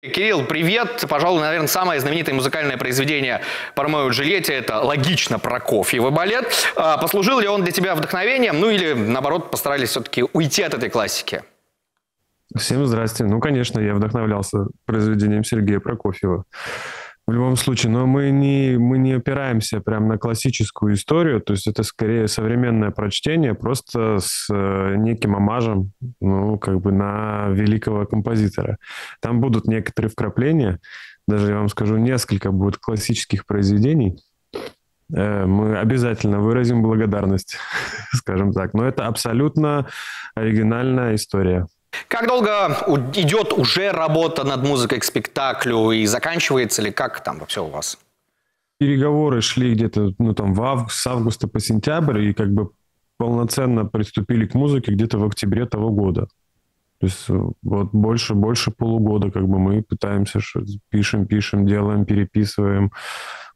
Кирилл, привет. Пожалуй, наверное, самое знаменитое музыкальное произведение по Ромео Джульетте – это логично Прокофьева балет. А, послужил ли он для тебя вдохновением, ну или, наоборот, постарались все-таки уйти от этой классики? Всем здрасте. Ну, конечно, я вдохновлялся произведением Сергея Прокофьева. В любом случае, но мы не, мы не опираемся прям на классическую историю, то есть это скорее современное прочтение, просто с э, неким омажем, ну, как бы на великого композитора. Там будут некоторые вкрапления, даже я вам скажу, несколько будет классических произведений, э, мы обязательно выразим благодарность, скажем так. Но это абсолютно оригинальная история. Как долго идет уже работа над музыкой к спектаклю и заканчивается ли? Как там все у вас? Переговоры шли где-то ну, там, в август, с августа по сентябрь и как бы полноценно приступили к музыке где-то в октябре того года. То есть э, вот больше, больше полугода как бы мы пытаемся, пишем, пишем, делаем, переписываем,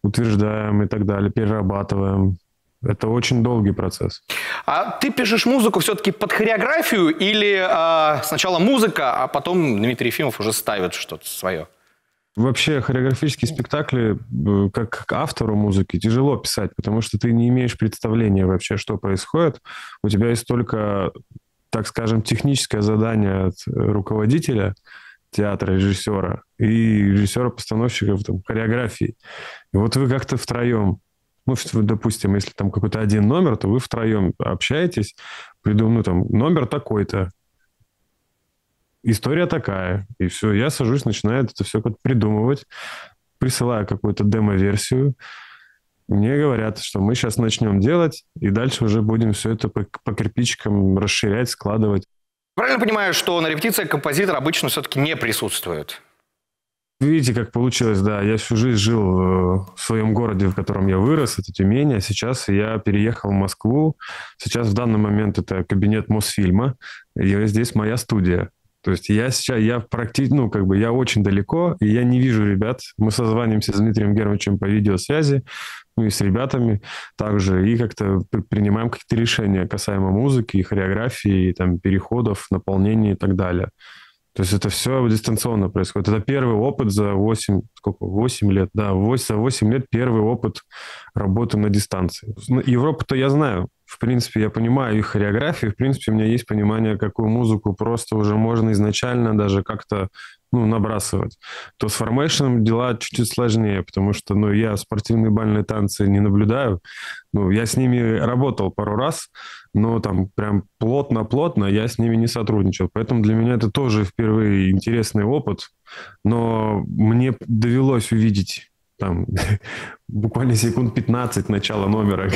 утверждаем и так далее, перерабатываем. Это очень долгий процесс. А ты пишешь музыку все-таки под хореографию или э, сначала музыка, а потом Дмитрий Ефимов уже ставит что-то свое? Вообще хореографические спектакли, э, как автору музыки, тяжело писать, потому что ты не имеешь представления вообще, что происходит. У тебя есть только, так скажем, техническое задание от руководителя театра, режиссера и режиссера-постановщиков там, хореографии. И вот вы как-то втроем ну, допустим, если там какой-то один номер, то вы втроем общаетесь, придумаю, ну, там, номер такой-то, история такая, и все, я сажусь, начинаю это все как придумывать, присылаю какую-то демо-версию, мне говорят, что мы сейчас начнем делать, и дальше уже будем все это по, по кирпичикам расширять, складывать. Правильно понимаю, что на репетициях композитор обычно все-таки не присутствует? Видите, как получилось, да. Я всю жизнь жил э, в своем городе, в котором я вырос, это Тюмень, а сейчас я переехал в Москву. Сейчас в данный момент это кабинет Мосфильма, и здесь моя студия. То есть я сейчас, я практически, ну, как бы я очень далеко, и я не вижу ребят. Мы созванимся с Дмитрием Германовичем по видеосвязи, ну и с ребятами также, и как-то принимаем какие-то решения касаемо музыки, хореографии, там, переходов, наполнения и так далее. То есть это все дистанционно происходит. Это первый опыт за 8, сколько, 8 лет, да, 8, за 8 лет первый опыт работы на дистанции. Ну, Европу-то я знаю. В принципе, я понимаю их хореографию. В принципе, у меня есть понимание, какую музыку просто уже можно изначально даже как-то ну, набрасывать, то с формейшеном дела чуть-чуть сложнее, потому что, ну, я спортивные бальные танцы не наблюдаю. Ну, я с ними работал пару раз, но там прям плотно-плотно я с ними не сотрудничал. Поэтому для меня это тоже впервые интересный опыт. Но мне довелось увидеть там буквально секунд 15 начала номера,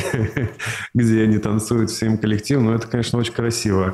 где они танцуют всем коллективом. Но это, конечно, очень красиво.